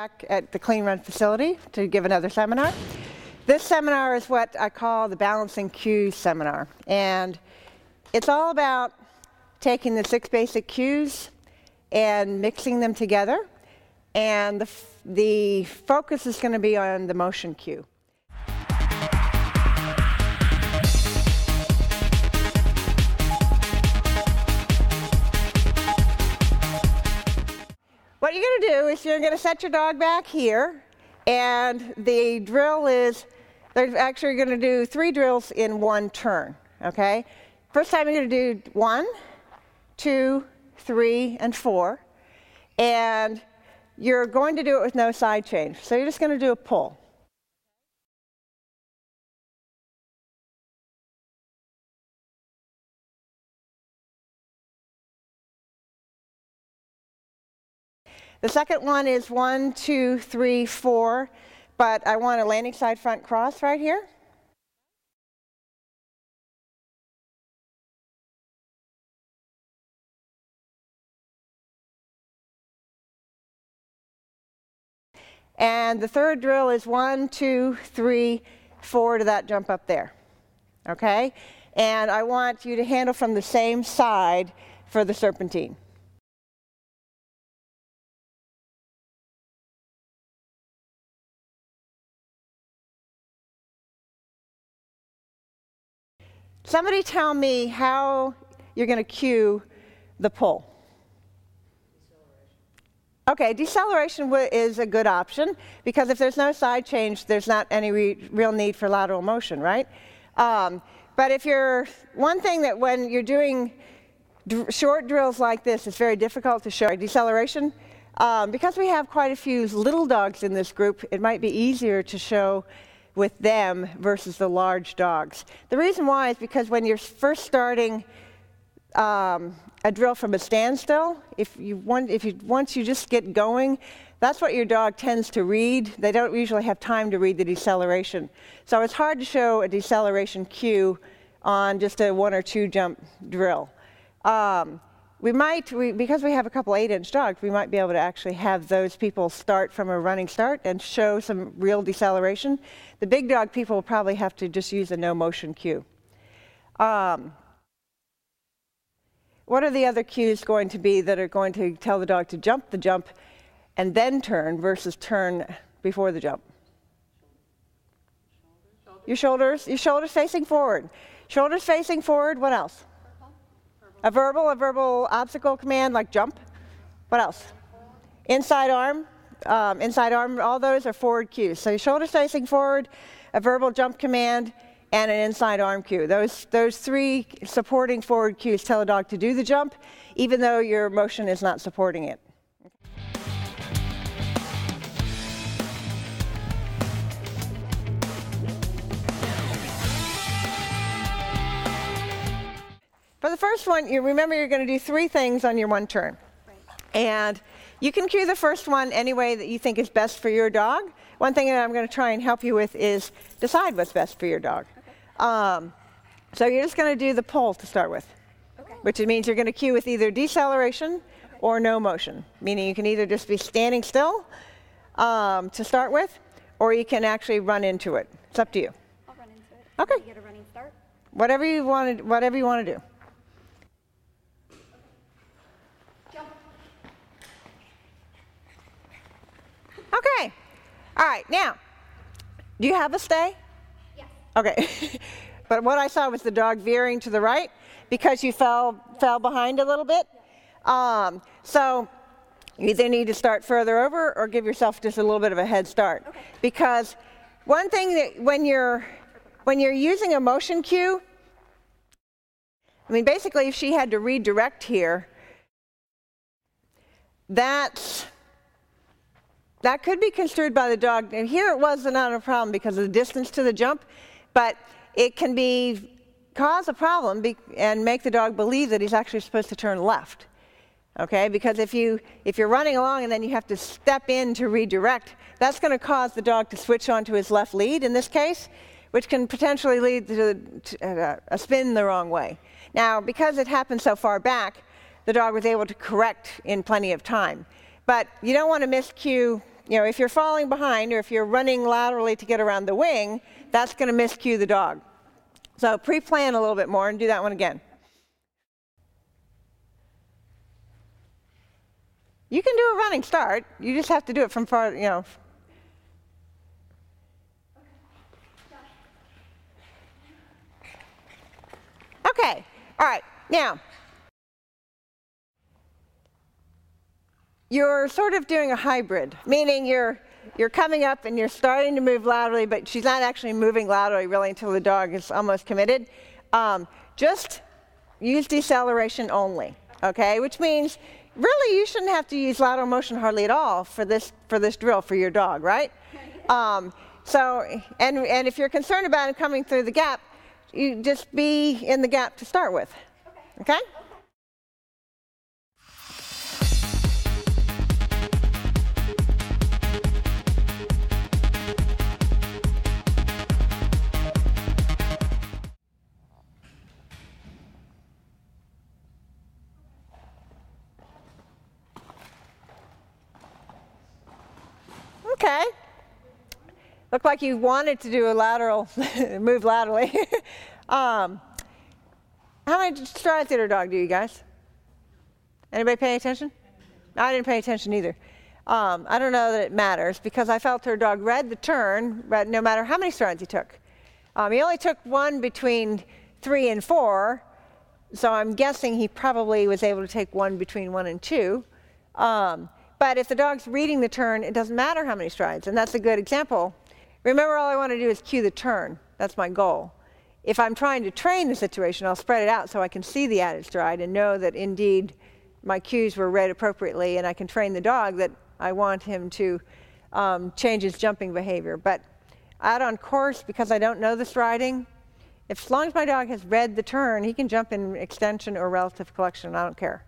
back at the Clean Run facility to give another seminar. This seminar is what I call the Balancing Cues seminar. And it's all about taking the six basic cues and mixing them together. And the, the focus is going to be on the motion cue. What you're going to do is you're going to set your dog back here, and the drill is they're actually going to do three drills in one turn. Okay? First time you're going to do one, two, three, and four. And you're going to do it with no side change. So you're just going to do a pull. The second one is one, two, three, four, but I want a landing side front cross right here. And the third drill is one, two, three, four to that jump up there. Okay? And I want you to handle from the same side for the serpentine. Somebody tell me how you're going to cue the pull. Okay, deceleration is a good option because if there's no side change, there's not any re- real need for lateral motion, right? Um, but if you're, one thing that when you're doing short drills like this, it's very difficult to show deceleration. Um, because we have quite a few little dogs in this group, it might be easier to show with them versus the large dogs. The reason why is because when you're first starting um, a drill from a standstill, if you want, if you once you just get going, that's what your dog tends to read. They don't usually have time to read the deceleration, so it's hard to show a deceleration cue on just a one or two jump drill. Um, we might, we, because we have a couple eight-inch dogs, we might be able to actually have those people start from a running start and show some real deceleration. The big dog people will probably have to just use a no motion cue. Um, what are the other cues going to be that are going to tell the dog to jump the jump and then turn versus turn before the jump? Your shoulders, your shoulders facing forward. Shoulders facing forward, what else? A verbal, a verbal obstacle command like jump. What else? Inside arm, um, inside arm, all those are forward cues. So your shoulders facing forward, a verbal jump command, and an inside arm cue. Those, those three supporting forward cues tell a dog to do the jump, even though your motion is not supporting it. For the first one, you remember you're going to do three things on your one turn. Right. And you can cue the first one any way that you think is best for your dog. One thing that I'm going to try and help you with is decide what's best for your dog. Um, so you're just going to do the pull to start with, okay. which means you're going to cue with either deceleration okay. or no motion, meaning you can either just be standing still um, to start with, or you can actually run into it. It's up to you. I'll run into it. Okay. Get a running start. Whatever you want to, whatever you want to do. Okay. All right. Now, do you have a stay? Okay. but what I saw was the dog veering to the right because you fell fell behind a little bit. Um, so you either need to start further over or give yourself just a little bit of a head start. Okay. Because one thing that when you're when you're using a motion cue, I mean basically if she had to redirect here, that's that could be construed by the dog. And here it was not a problem because of the distance to the jump. But it can be cause a problem be, and make the dog believe that he's actually supposed to turn left. Okay? Because if you if you're running along and then you have to step in to redirect, that's going to cause the dog to switch onto his left lead in this case, which can potentially lead to, to uh, a spin the wrong way. Now, because it happened so far back, the dog was able to correct in plenty of time. But you don't want to miscue you know, if you're falling behind or if you're running laterally to get around the wing, that's going to miscue the dog. So pre-plan a little bit more and do that one again. You can do a running start. You just have to do it from far, you know. Okay. All right. Now, you're sort of doing a hybrid, meaning you're you're coming up and you're starting to move laterally, but she's not actually moving laterally really until the dog is almost committed. Um, just use deceleration only, okay? Which means really you shouldn't have to use lateral motion hardly at all for this for this drill for your dog, right? Um, so, and and if you're concerned about him coming through the gap, you just be in the gap to start with, okay? Okay. Looked like you wanted to do a lateral, move laterally. um, how many strides did her dog do, you guys? Anybody pay attention? I didn't pay attention either. Um, I don't know that it matters because I felt her dog read the turn, read no matter how many strides he took. Um, he only took one between three and four, so I'm guessing he probably was able to take one between one and two. Um, but if the dog's reading the turn, it doesn't matter how many strides, and that's a good example. Remember, all I want to do is cue the turn. That's my goal. If I'm trying to train the situation, I'll spread it out so I can see the added stride and know that indeed my cues were read appropriately, and I can train the dog that I want him to um, change his jumping behavior. But out on course, because I don't know the striding, if as long as my dog has read the turn, he can jump in extension or relative collection. I don't care.